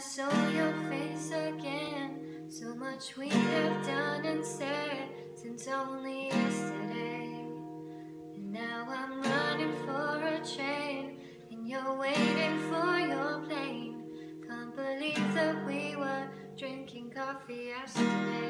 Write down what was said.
saw your face again. So much we have done and said since only yesterday. And now I'm running for a train, and you're waiting for your plane. Can't believe that we were drinking coffee yesterday.